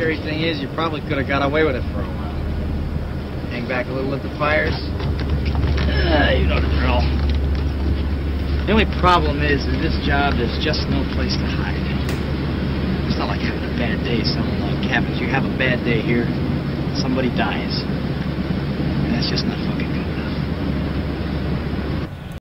Scary thing is, you probably could have got away with it for a while. Hang back a little at the fires. Uh, you know the drill. The only problem is in this job, there's just no place to hide. It's not like having a bad day selling like cabins. You have a bad day here, somebody dies.